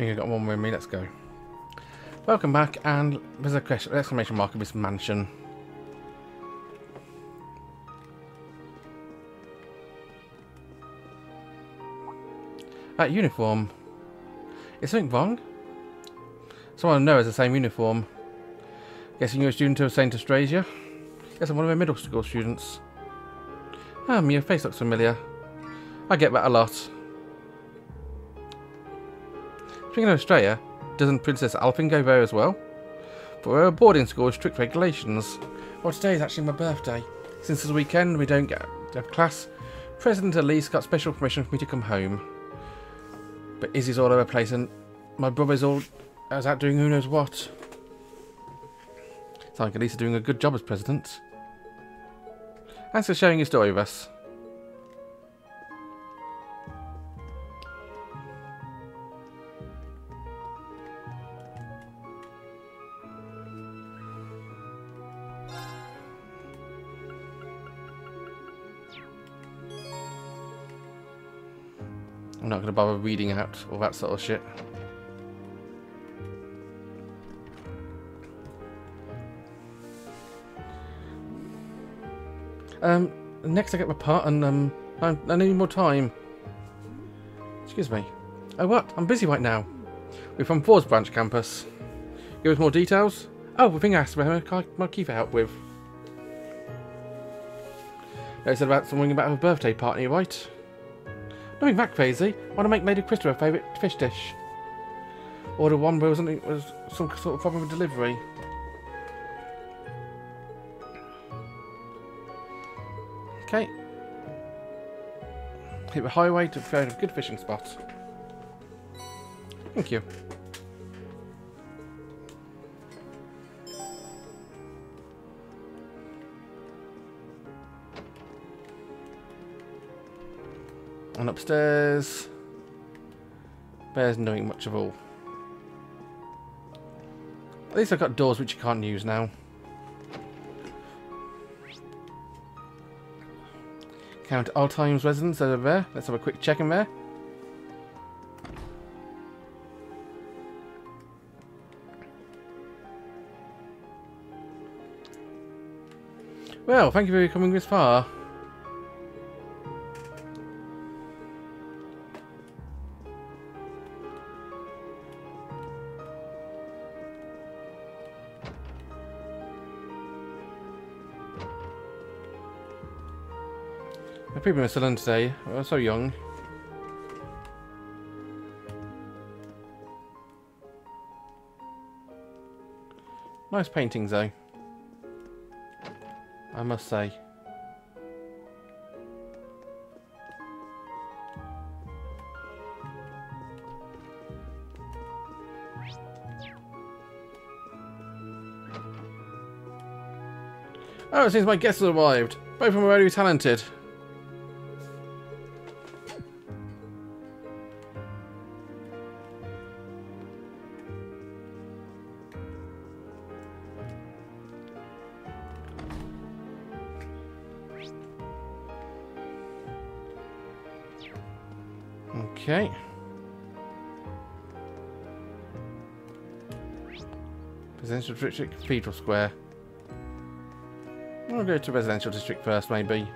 think I got one with me. Let's go. Welcome back, and there's a question, exclamation mark of this mansion. That uniform. Is something wrong? Someone I know has the same uniform. Guessing you're a student of St. Astraia? Yes, I'm one of the middle school students. Ah, your face looks familiar. I get that a lot. Speaking of Astraia, doesn't Princess Alfin go there as well? But we're a boarding school with strict regulations. Well, today is actually my birthday. Since it's a weekend, we don't get have class. President Elise got special permission for me to come home. But Izzy's all over the place and my brother's all is out doing who knows what. Sounds like Elise is doing a good job as president. Thanks for sharing your story with us. Reading out all that sort of shit. Um, next I get my part and um, I, I need more time. Excuse me. Oh what? I'm busy right now. We're from Thors Branch campus. Give us more details? Oh, the thing I asked about I, keep help with? They said about something about a birthday party, right? Nothing that crazy. I want to make Lady Krista a favourite fish dish. Order one where something was some sort of problem with delivery. Okay. Hit the highway to find a good fishing spot. Thank you. Upstairs, there's doing much of all. At least I've got doors which you can't use now. Count all times residents over there. Let's have a quick check in there. Well, thank you for coming this far. People are still in today. We're so young. Nice paintings though. I must say. Oh, it seems my guests have arrived. Both of them are very talented. Okay. Residential district, Cathedral Square. I'll go to residential district first, maybe.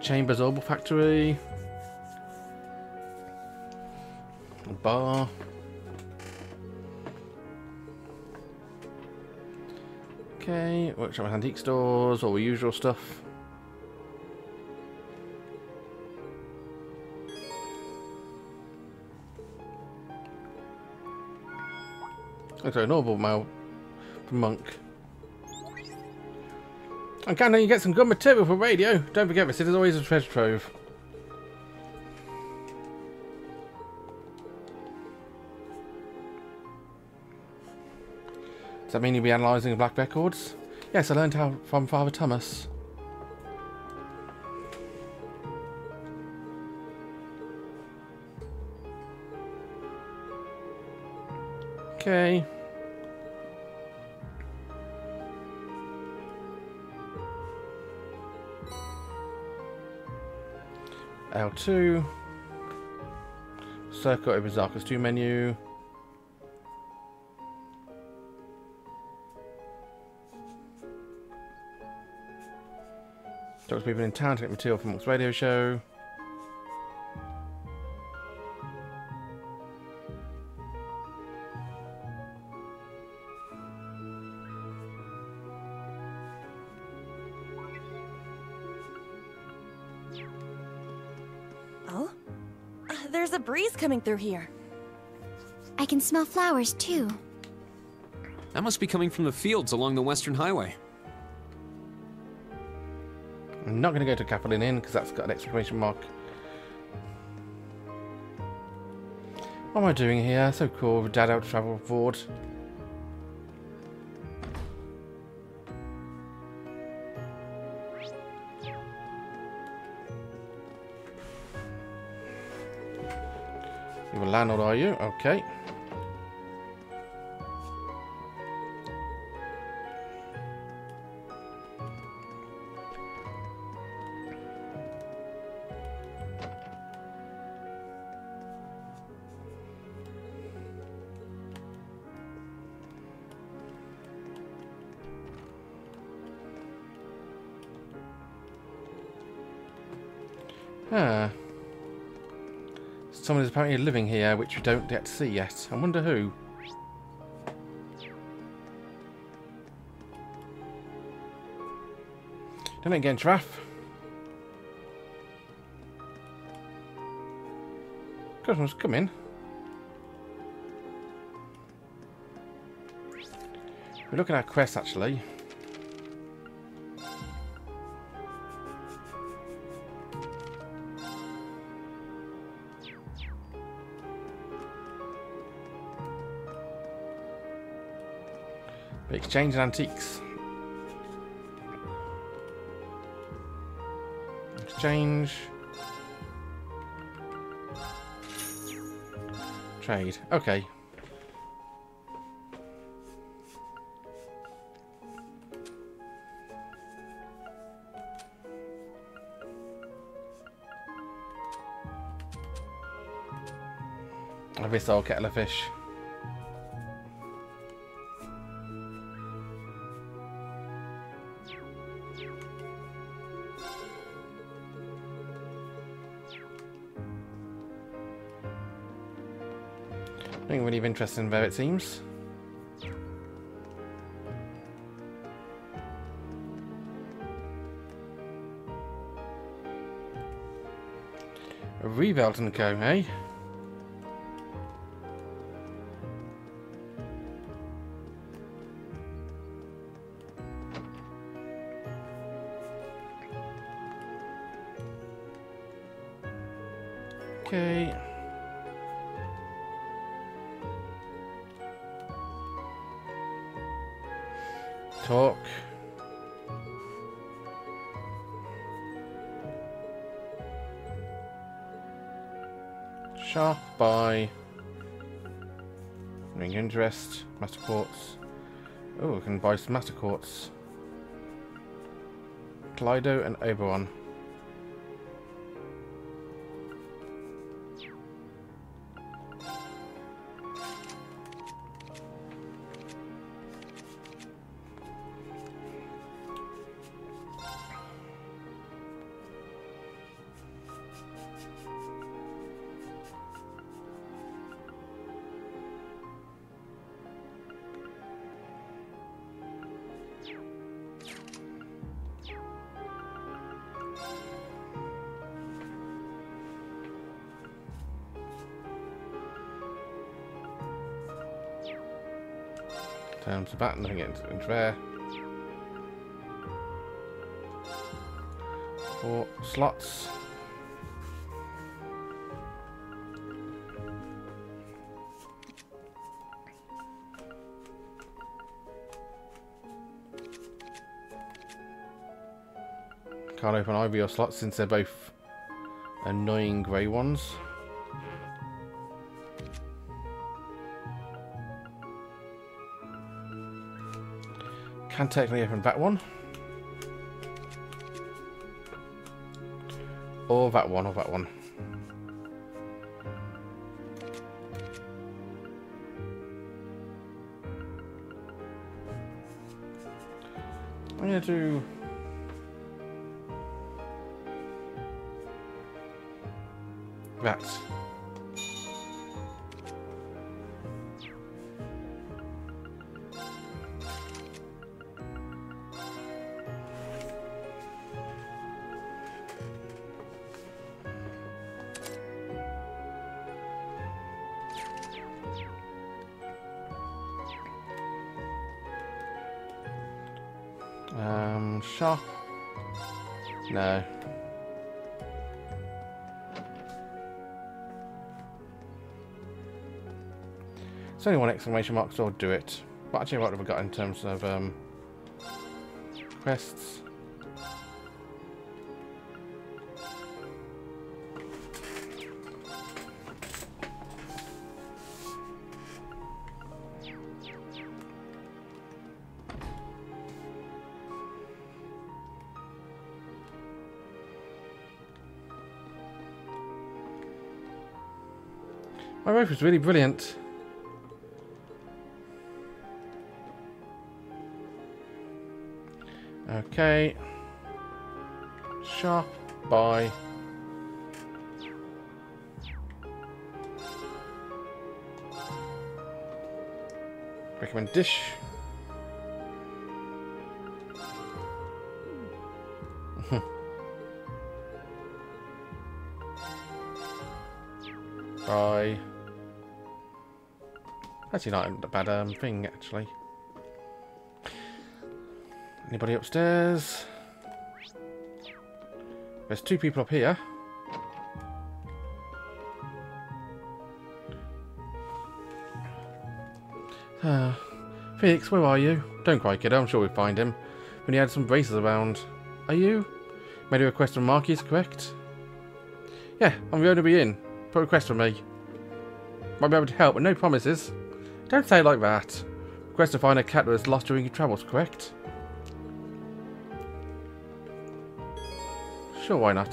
Chambers Orbital Factory. Bar. Okay, workshop and antique stores, all the usual stuff. Okay, normal mail from Munk. And can you get some good material for radio? Don't forget this, is always a treasure trove. Does that mean you'll be analysing black records? Yes, I learned how from Father Thomas. Okay. L2. Circle over Zarkus 2 menu. Talk to people in town to get material from Munk's radio show. Oh? Uh, there's a breeze coming through here. I can smell flowers too. That must be coming from the fields along the Western Highway. I'm not going to go to Capelin Inn because that's got an exclamation mark. What am I doing here? So cool. Dad out to travel abroad. You're a landlord, are you? Okay. Ah. Someone is apparently living here, which we don't get to see yet. I wonder who. Don't again, Traff. Customers, come in. We're looking at quests actually. Exchange and antiques. Exchange. Trade. Okay. Old kettle of fish. Nothing really of interest in there, it seems. Rebuild and Co, eh? By Ring interest, master quartz. Oh, we can buy some master quartz. Kaleido and Oberon. Terms of that, nothing into, into there. Four slots. Can't open either your slots since they're both annoying grey ones. Can technically open that one. Or that one, or that one. I'm gonna do... That. It's only one exclamation mark, so I'll do it. But actually, what have I got in terms of um, quests? My rope was really brilliant. Okay. Shop. Buy. Recommend dish. Buy. Actually, not a bad um, thing, actually. Anybody upstairs? There's two people up here. Ah, Felix, where are you? Don't cry, kiddo. I'm sure we'll find him. When he had some braces around. Are you? Made a request from Marquis, correct? Yeah, I'm going to be in. Put a request from me. Might be able to help, but no promises. Don't say it like that. Request to find a cat that was lost during your travels, correct? Sure, why not?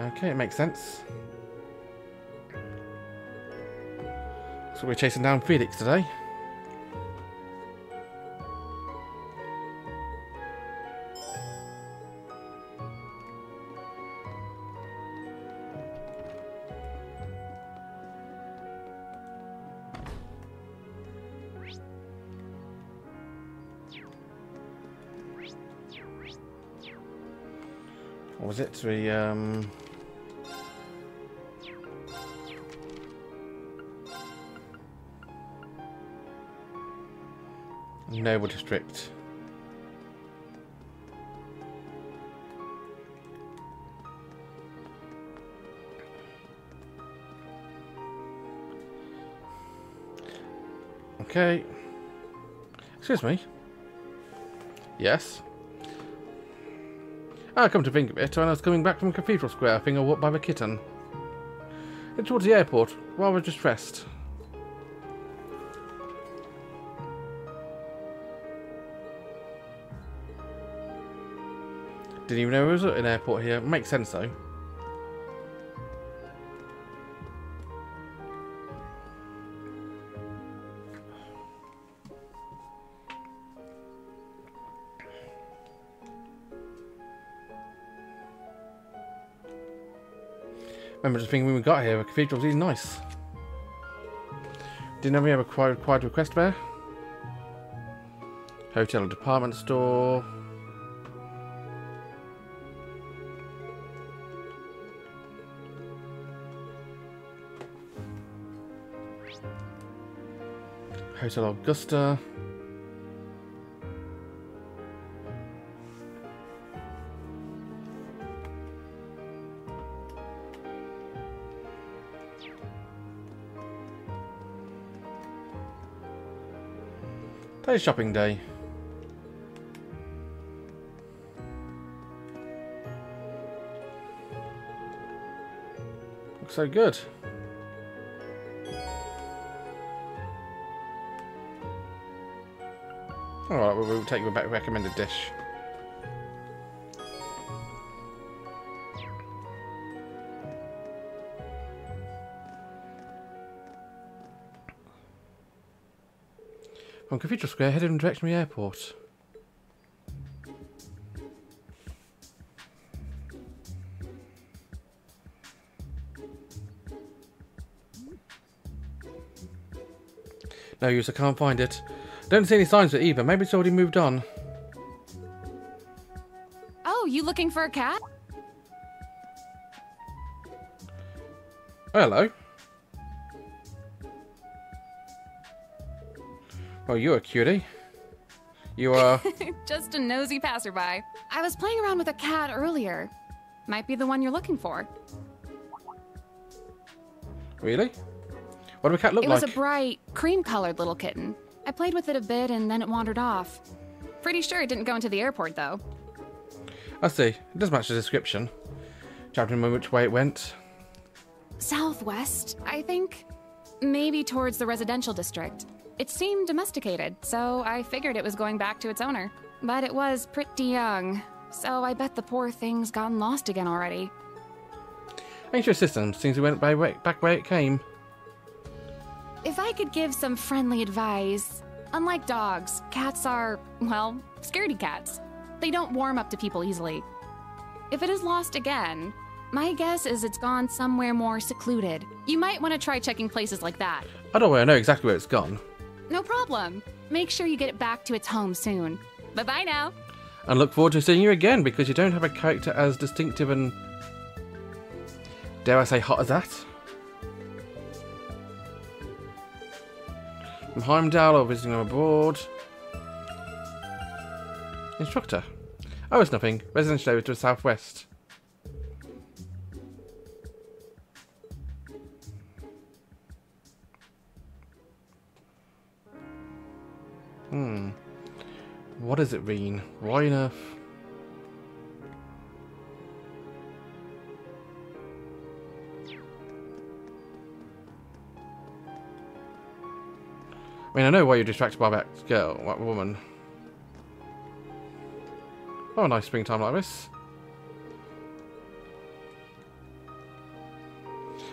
Okay, it makes sense. So we're chasing down Felix today. Was it? We um Noble District. Okay. Excuse me. Yes. Ah, come to think of it, when I was coming back from Cathedral Square, I think I walked by the kitten. It's towards the airport, rather distressed. Didn't even know there was an airport here. Makes sense though. Remember just thinking when we got here, the cathedral's really nice. Didn't have a required, required request there? Hotel and department store. Hotel Augusta. Today's shopping day. Looks so good. Alright, we'll, take you take recommended dish. From Cathedral Square, headed in the direction of the airport. No use, I can't find it. Don't see any signs of it either. Maybe it's already moved on. Oh, you looking for a cat? Oh, hello. Oh, you're a cutie. You uh, are... Just a nosy passerby. I was playing around with a cat earlier. Might be the one you're looking for. really? What does a cat look it like? It was a bright, cream-colored little kitten. I played with it a bit and then it wandered off. Pretty sure it didn't go into the airport, though. I see. It does match the description. Chapter remember which way it went. Southwest, I think? Maybe towards the residential district. It seemed domesticated, so I figured it was going back to its owner. But it was pretty young, so I bet the poor thing's gotten lost again already. Ancient system seems it went by way, back where it came. If I could give some friendly advice, unlike dogs, cats are, well, scaredy cats. They don't warm up to people easily. If it is lost again, my guess is it's gone somewhere more secluded. You might want to try checking places like that. I don't want to know exactly where it's gone. No problem. Make sure you get it back to its home soon. Bye bye now. And look forward to seeing you again because you don't have a character as distinctive and... Dare I say hot as that? From Heimdallr or visiting abroad. Instructor. Oh, it's nothing. Residential over to the southwest. Hmm. What does it mean? Why on earth? I mean, I know why you're distracted by that girl, that woman. Oh, a nice springtime like this.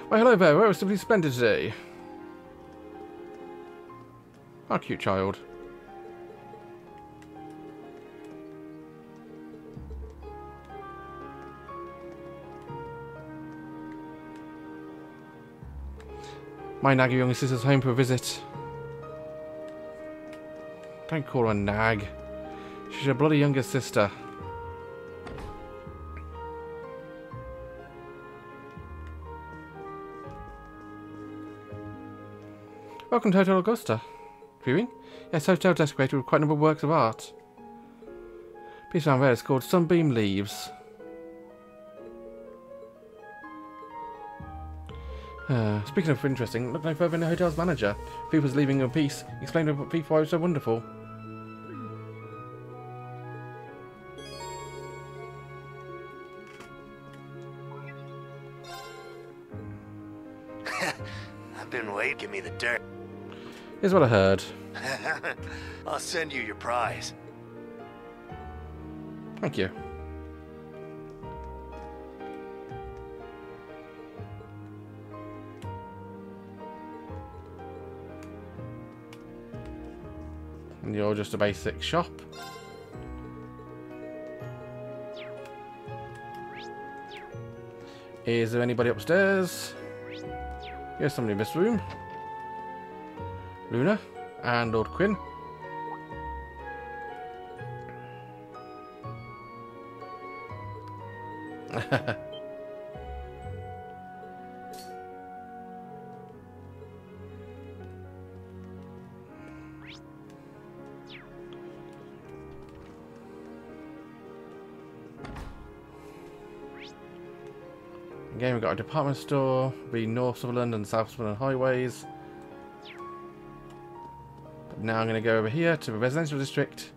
Why, hello there. Where was simply splendid today? How cute child. My naggy young sister's home for a visit. Don't call her a nag. She's your bloody younger sister. Welcome to Hotel Augusta. Viewing? Yes, hotel decorated with quite a number of works of art. Piece of there is called Sunbeam Leaves. Uh, speaking of interesting, look no further than the hotel's manager. Thief was leaving in peace. Explained to Thief why it was so wonderful. I've been waiting. Give me the dirt. Here's what I heard. I'll send you your prize. Thank you. And you're just a basic shop. Is there anybody upstairs? Here's somebody in this room. Luna and Lord Quinn. Again, we've got a department store, the North Sutherland and South Sutherland highways. But now I'm going to go over here to the residential district,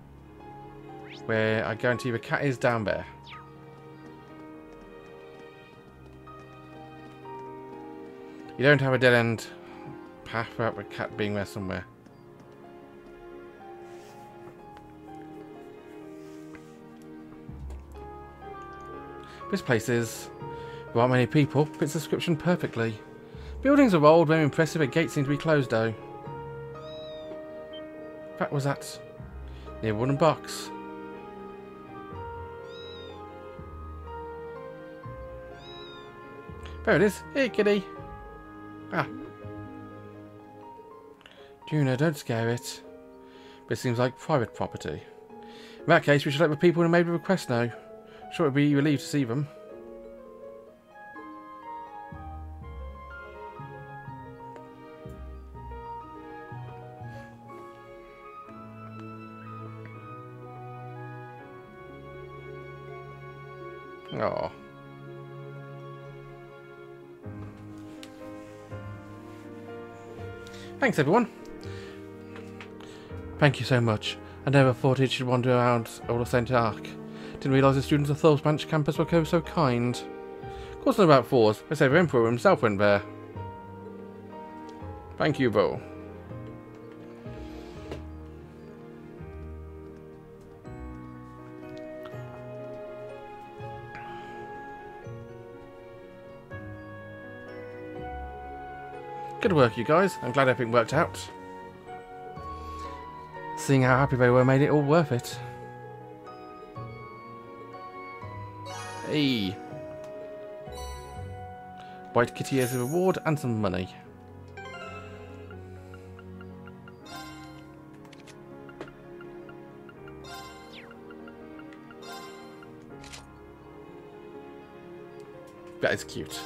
where I guarantee the cat is down there. You don't have a dead end path without the cat being there somewhere. This place is, there aren't many people, fits the description perfectly. Buildings are old, very impressive, the gates seem to be closed though. That was that near a wooden box. There it is. Here, kitty. Ah. Juna, don't scare it. This seems like private property. In that case, we should let the people who made the request know. Sure, it'd be relieved to see them. Oh. Thanks, everyone. Thank you so much. I never thought it should wander around all of St. Ark. Didn't realise the students of Thors Branch campus were so, kind. Of course, not about Thors. They say the Emperor himself went there. Thank you, Bo. Good work, you guys. I'm glad everything worked out. Seeing how happy they were made it all worth it. Hey. White Kitty as a reward and some money. That is cute.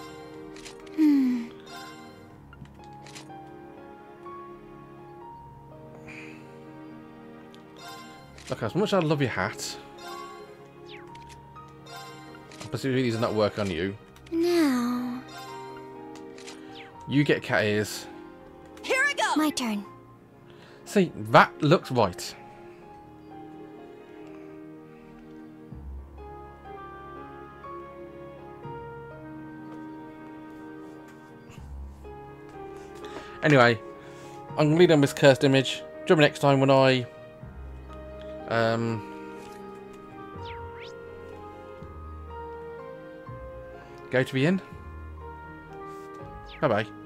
Look, as much as I love your hat, I'm these do not work on you. Now, You get cat ears. here I go. My turn. See, that looks right. Anyway, I'm going to lead on this cursed image. Join me next time when I... Um... Go to the inn. Bye-bye.